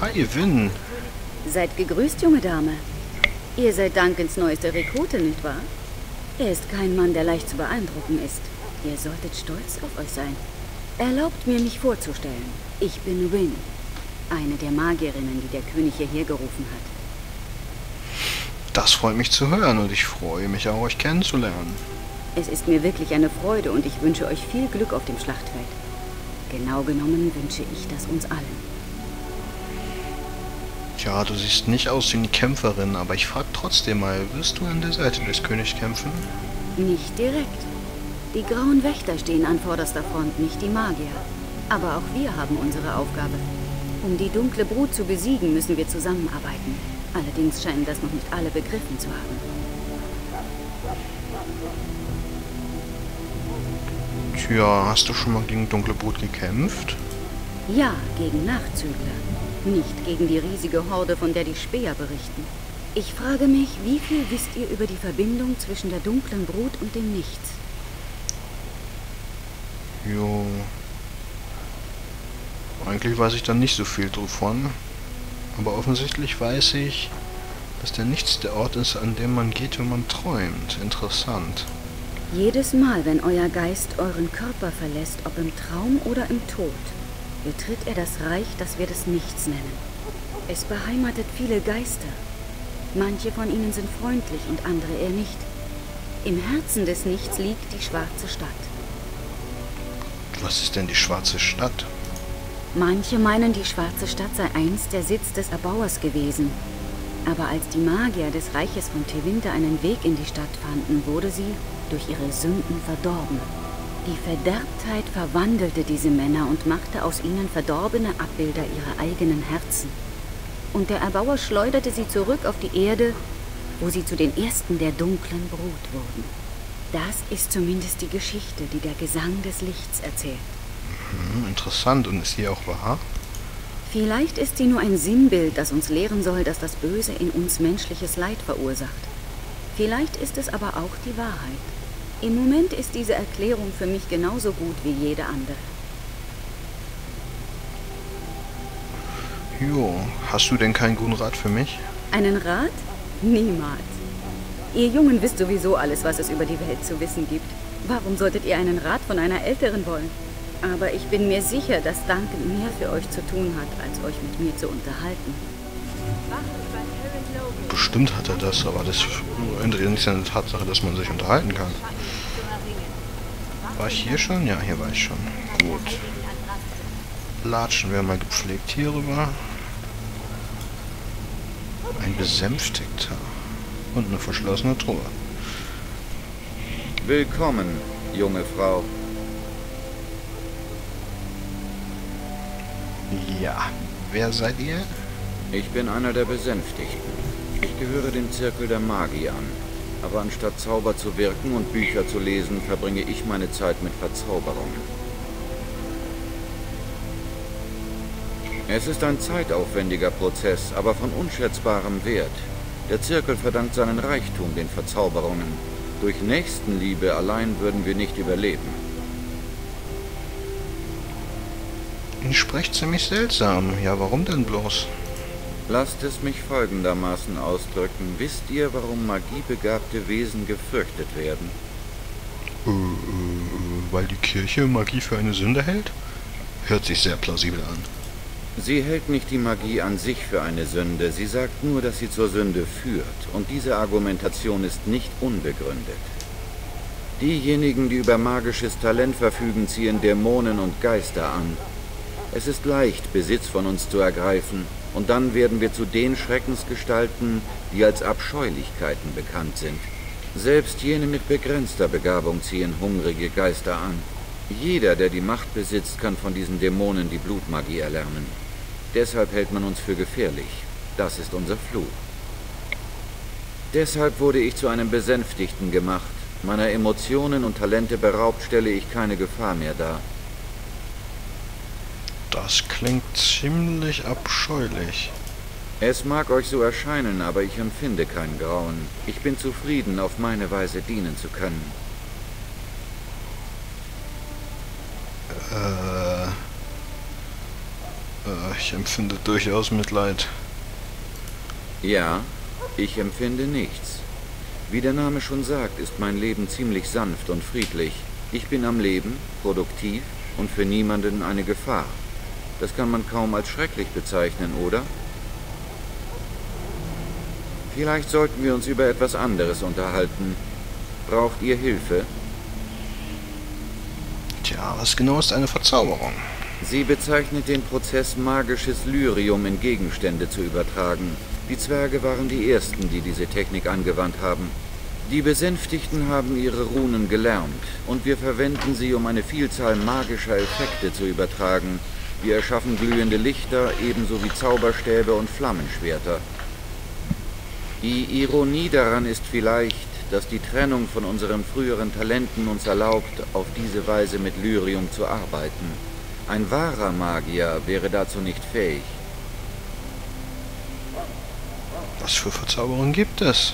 Hi, Vin. Seid gegrüßt, junge Dame. Ihr seid Duncans neueste Rekrute, nicht wahr? Er ist kein Mann, der leicht zu beeindrucken ist. Ihr solltet stolz auf euch sein. Erlaubt mir, mich vorzustellen. Ich bin Win, eine der Magierinnen, die der König hierher gerufen hat. Das freut mich zu hören und ich freue mich auch, euch kennenzulernen. Es ist mir wirklich eine Freude und ich wünsche euch viel Glück auf dem Schlachtfeld. Genau genommen wünsche ich das uns allen. Ja, du siehst nicht aus wie eine Kämpferin, aber ich frage trotzdem mal, wirst du an der Seite des Königs kämpfen? Nicht direkt. Die grauen Wächter stehen an vorderster Front, nicht die Magier. Aber auch wir haben unsere Aufgabe. Um die dunkle Brut zu besiegen, müssen wir zusammenarbeiten. Allerdings scheinen das noch nicht alle begriffen zu haben. Tja, hast du schon mal gegen dunkle Brut gekämpft? Ja, gegen Nachzügler. Nicht gegen die riesige Horde, von der die Speer berichten. Ich frage mich, wie viel wisst ihr über die Verbindung zwischen der dunklen Brut und dem Nichts? Jo. Eigentlich weiß ich da nicht so viel davon. Aber offensichtlich weiß ich, dass der Nichts der Ort ist, an dem man geht, wenn man träumt. Interessant. Jedes Mal, wenn euer Geist euren Körper verlässt, ob im Traum oder im Tod, betritt er das Reich, das wir das Nichts nennen. Es beheimatet viele Geister. Manche von ihnen sind freundlich und andere eher nicht. Im Herzen des Nichts liegt die schwarze Stadt. Was ist denn die schwarze Stadt? Manche meinen, die schwarze Stadt sei einst der Sitz des Erbauers gewesen. Aber als die Magier des Reiches von Tewinter einen Weg in die Stadt fanden, wurde sie durch ihre Sünden verdorben. Die Verderbtheit verwandelte diese Männer und machte aus ihnen verdorbene Abbilder ihrer eigenen Herzen. Und der Erbauer schleuderte sie zurück auf die Erde, wo sie zu den ersten der dunklen Brut wurden. Das ist zumindest die Geschichte, die der Gesang des Lichts erzählt. Hm, interessant. Und ist sie auch wahr? Vielleicht ist sie nur ein Sinnbild, das uns lehren soll, dass das Böse in uns menschliches Leid verursacht. Vielleicht ist es aber auch die Wahrheit. Im Moment ist diese Erklärung für mich genauso gut wie jede andere. Jo, hast du denn keinen guten Rat für mich? Einen Rat? Niemals. Ihr Jungen wisst sowieso alles, was es über die Welt zu wissen gibt. Warum solltet ihr einen Rat von einer Älteren wollen? Aber ich bin mir sicher, dass Duncan mehr für euch zu tun hat, als euch mit mir zu unterhalten. Bestimmt hat er das, aber das ändert ja nichts an der Tatsache, dass man sich unterhalten kann. War ich hier schon? Ja, hier war ich schon. Gut. Latschen wir mal gepflegt hier rüber. Ein besänftigter. Und eine verschlossene Truhe. Willkommen, junge Frau. Ja, wer seid ihr? Ich bin einer der Besänftigten. Ich gehöre dem Zirkel der Magie an. Aber anstatt Zauber zu wirken und Bücher zu lesen, verbringe ich meine Zeit mit Verzauberungen. Es ist ein zeitaufwendiger Prozess, aber von unschätzbarem Wert. Der Zirkel verdankt seinen Reichtum den Verzauberungen. Durch Nächstenliebe allein würden wir nicht überleben. Ihr sprecht ziemlich seltsam. Ja, warum denn bloß? Lasst es mich folgendermaßen ausdrücken. Wisst ihr, warum magiebegabte Wesen gefürchtet werden? Äh, äh, weil die Kirche Magie für eine Sünde hält? Hört sich sehr plausibel an. Sie hält nicht die Magie an sich für eine Sünde, sie sagt nur, dass sie zur Sünde führt, und diese Argumentation ist nicht unbegründet. Diejenigen, die über magisches Talent verfügen, ziehen Dämonen und Geister an. Es ist leicht, Besitz von uns zu ergreifen, und dann werden wir zu den Schreckensgestalten, die als Abscheulichkeiten bekannt sind. Selbst jene mit begrenzter Begabung ziehen hungrige Geister an. Jeder, der die Macht besitzt, kann von diesen Dämonen die Blutmagie erlernen. Deshalb hält man uns für gefährlich. Das ist unser Fluch. Deshalb wurde ich zu einem Besänftigten gemacht. Meiner Emotionen und Talente beraubt, stelle ich keine Gefahr mehr dar. Das klingt ziemlich abscheulich. Es mag euch so erscheinen, aber ich empfinde kein Grauen. Ich bin zufrieden, auf meine Weise dienen zu können. Äh. Äh, ich empfinde durchaus Mitleid. Ja, ich empfinde nichts. Wie der Name schon sagt, ist mein Leben ziemlich sanft und friedlich. Ich bin am Leben, produktiv und für niemanden eine Gefahr. Das kann man kaum als schrecklich bezeichnen, oder? Vielleicht sollten wir uns über etwas anderes unterhalten. Braucht ihr Hilfe? Tja, was genau ist eine Verzauberung? Sie bezeichnet den Prozess magisches Lyrium in Gegenstände zu übertragen. Die Zwerge waren die ersten, die diese Technik angewandt haben. Die Besänftigten haben ihre Runen gelernt und wir verwenden sie, um eine Vielzahl magischer Effekte zu übertragen. Wir erschaffen glühende Lichter ebenso wie Zauberstäbe und Flammenschwerter. Die Ironie daran ist vielleicht, dass die Trennung von unseren früheren Talenten uns erlaubt, auf diese Weise mit Lyrium zu arbeiten. Ein wahrer Magier wäre dazu nicht fähig. Was für Verzauberungen gibt es?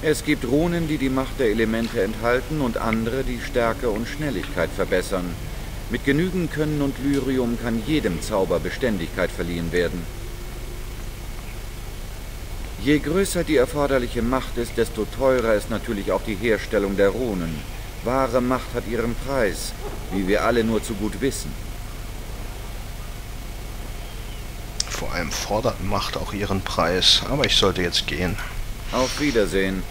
Es gibt Runen, die die Macht der Elemente enthalten und andere, die Stärke und Schnelligkeit verbessern. Mit genügend Können und Lyrium kann jedem Zauber Beständigkeit verliehen werden. Je größer die erforderliche Macht ist, desto teurer ist natürlich auch die Herstellung der Runen. Wahre Macht hat ihren Preis, wie wir alle nur zu gut wissen. Vor allem fordert Macht auch ihren Preis, aber ich sollte jetzt gehen. Auf Wiedersehen.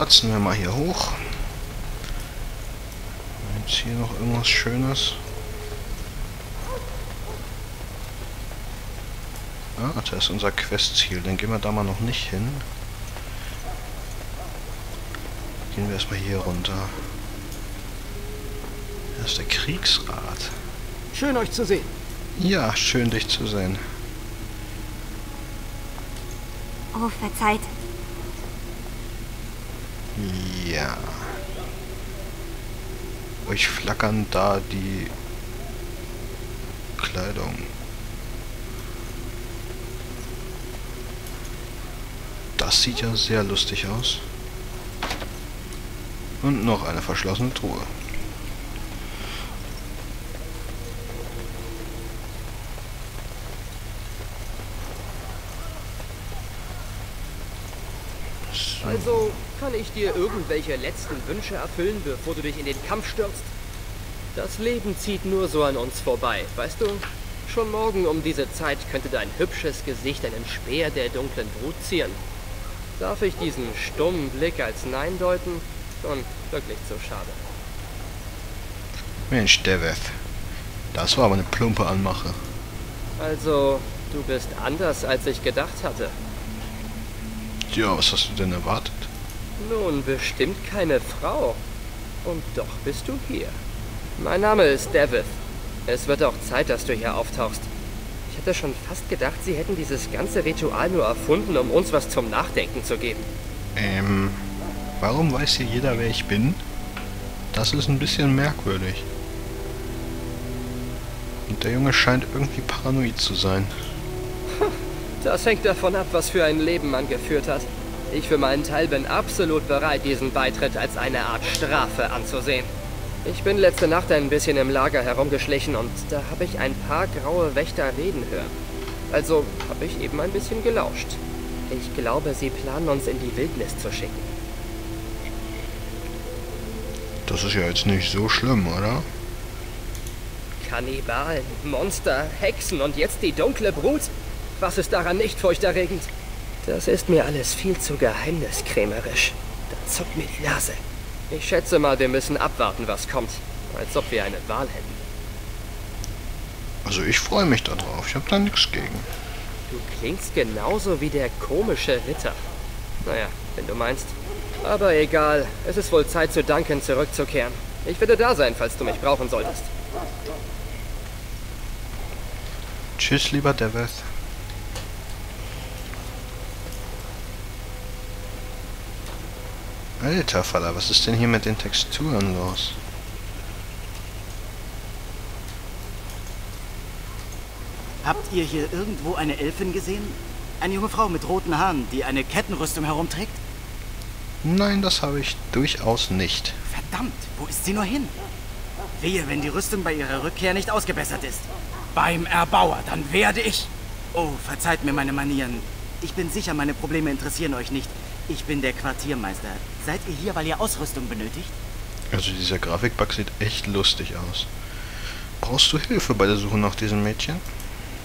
Stratzen wir mal hier hoch. Jetzt hier noch irgendwas Schönes. Ah, das ist unser Questziel. Dann gehen wir da mal noch nicht hin. Gehen wir erstmal hier runter. Das ist der Kriegsrat. Schön euch zu sehen. Ja, schön dich zu sehen. Oh, verzeiht. Ja. Euch flackern da die Kleidung. Das sieht ja sehr lustig aus. Und noch eine verschlossene Truhe. So. Also, kann ich dir irgendwelche letzten Wünsche erfüllen, bevor du dich in den Kampf stürzt? Das Leben zieht nur so an uns vorbei, weißt du? Schon morgen um diese Zeit könnte dein hübsches Gesicht einen Speer der dunklen Brut zieren. Darf ich diesen stummen Blick als Nein deuten? Schon wirklich zu schade. Mensch, Deveth. Das war aber eine plumpe Anmache. Also, du bist anders, als ich gedacht hatte. Ja, was hast du denn erwartet? Nun, bestimmt keine Frau. Und doch bist du hier. Mein Name ist Davith. Es wird auch Zeit, dass du hier auftauchst. Ich hätte schon fast gedacht, sie hätten dieses ganze Ritual nur erfunden, um uns was zum Nachdenken zu geben. Ähm, warum weiß hier jeder, wer ich bin? Das ist ein bisschen merkwürdig. Und der Junge scheint irgendwie paranoid zu sein. Das hängt davon ab, was für ein Leben man geführt hat. Ich für meinen Teil bin absolut bereit, diesen Beitritt als eine Art Strafe anzusehen. Ich bin letzte Nacht ein bisschen im Lager herumgeschlichen und da habe ich ein paar graue Wächter reden hören. Also habe ich eben ein bisschen gelauscht. Ich glaube, sie planen uns in die Wildnis zu schicken. Das ist ja jetzt nicht so schlimm, oder? Kannibalen, Monster, Hexen und jetzt die dunkle Brut? Was ist daran nicht furchterregend? Das ist mir alles viel zu geheimniskrämerisch. Da zuckt mir die Nase. Ich schätze mal, wir müssen abwarten, was kommt. Als ob wir eine Wahl hätten. Also ich freue mich darauf. Ich habe da nichts gegen. Du klingst genauso wie der komische Ritter. Naja, wenn du meinst. Aber egal, es ist wohl Zeit zu Duncan zurückzukehren. Ich werde da sein, falls du mich brauchen solltest. Tschüss, lieber Deveth. Alter Faller, was ist denn hier mit den Texturen los? Habt ihr hier irgendwo eine Elfin gesehen? Eine junge Frau mit roten Haaren, die eine Kettenrüstung herumträgt? Nein, das habe ich durchaus nicht. Verdammt, wo ist sie nur hin? Wehe, wenn die Rüstung bei ihrer Rückkehr nicht ausgebessert ist. Beim Erbauer, dann werde ich... Oh, verzeiht mir meine Manieren. Ich bin sicher, meine Probleme interessieren euch nicht. Ich bin der Quartiermeister. Seid ihr hier, weil ihr Ausrüstung benötigt? Also dieser Grafikbug sieht echt lustig aus. Brauchst du Hilfe bei der Suche nach diesem Mädchen?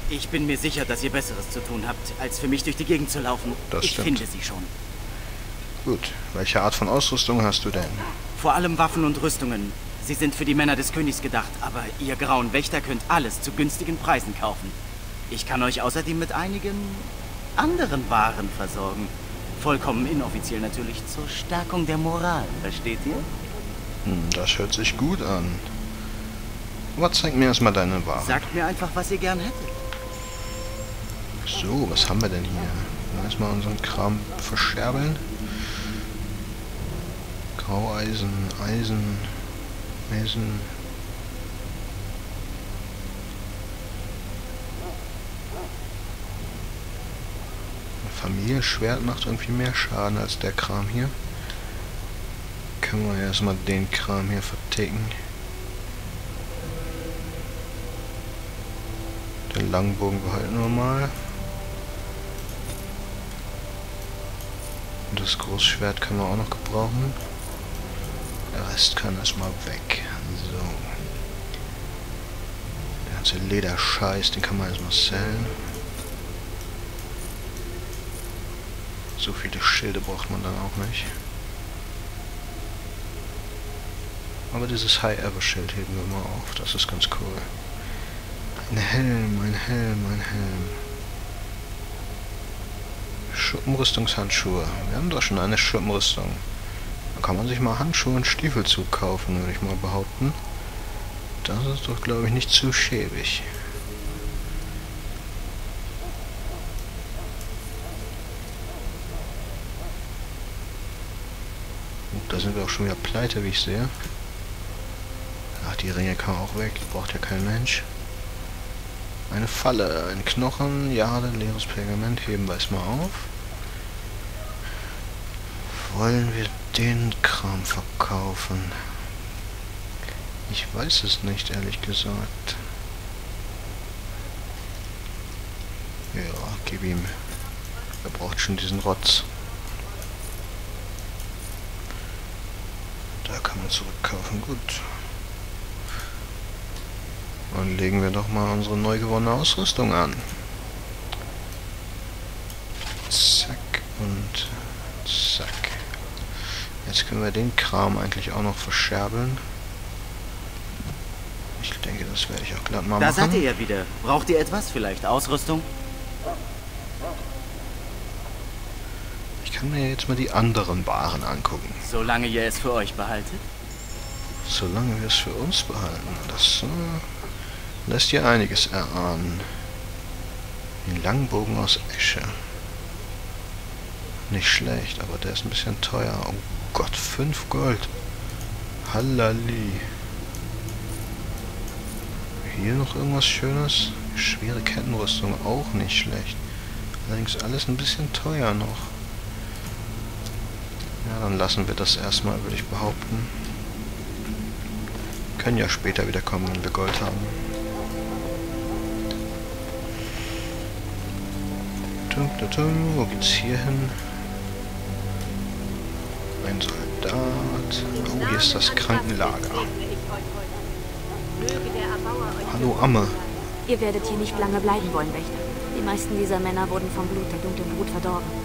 Ich bin mir sicher, dass ihr Besseres zu tun habt, als für mich durch die Gegend zu laufen. Das ich stimmt. finde sie schon. Gut. Welche Art von Ausrüstung hast du denn? Vor allem Waffen und Rüstungen. Sie sind für die Männer des Königs gedacht, aber ihr grauen Wächter könnt alles zu günstigen Preisen kaufen. Ich kann euch außerdem mit einigen anderen Waren versorgen. Vollkommen inoffiziell natürlich zur Stärkung der Moral, versteht ihr? Hm, das hört sich gut an. Aber zeig mir erstmal deine Ware. Sagt mir einfach, was ihr gern hättet. So, was haben wir denn hier? Erstmal unseren Kram verscherbeln. Graueisen, Eisen, Eisen. Familienschwert macht irgendwie mehr Schaden als der Kram hier. Können wir erstmal den Kram hier verticken. Den Langbogen behalten wir mal. Und das Großschwert können wir auch noch gebrauchen. Der Rest kann erstmal weg. So. Der ganze Lederscheiß, den kann man erstmal sellen. So viele Schilde braucht man dann auch nicht. Aber dieses High-Ever-Schild heben wir mal auf. Das ist ganz cool. Ein Helm, ein Helm, ein Helm. Schuppenrüstungshandschuhe. Wir haben doch schon eine Schuppenrüstung. Da kann man sich mal Handschuhe und Stiefel zukaufen, würde ich mal behaupten. Das ist doch, glaube ich, nicht zu schäbig. Da sind wir auch schon wieder pleite, wie ich sehe. Ach, die Ringe kann auch weg. Braucht ja kein Mensch. Eine Falle, ein Knochen, Jade, leeres Pergament, heben wir es mal auf. Wollen wir den Kram verkaufen? Ich weiß es nicht, ehrlich gesagt. Ja, gib ihm. Er braucht schon diesen Rotz. Da man zurückkaufen, gut. Dann legen wir doch mal unsere neu gewonnene Ausrüstung an. Zack und zack. Jetzt können wir den Kram eigentlich auch noch verscherbeln. Ich denke, das werde ich auch glatt mal Da machen. seid ihr ja wieder. Braucht ihr etwas? Vielleicht Ausrüstung? Ich kann mir jetzt mal die anderen Waren angucken. Solange ihr es für euch behaltet? Solange wir es für uns behalten. Das äh, lässt ja einiges erahnen. Ein Langbogen aus Esche. Nicht schlecht, aber der ist ein bisschen teuer. Oh Gott, 5 Gold. Hallali. Hier noch irgendwas Schönes? Schwere Kettenrüstung, auch nicht schlecht. Allerdings alles ein bisschen teuer noch. Ja, dann lassen wir das erstmal, würde ich behaupten. Können ja später wieder kommen, wenn wir Gold haben. Tum, tum, tum. Wo geht's hier hin? Ein Soldat. Oh, hier ist das Krankenlager. Hallo Amme. Ihr werdet hier nicht lange bleiben wollen, Wächter. Die meisten dieser Männer wurden vom Blut der dunklen Brut verdorben.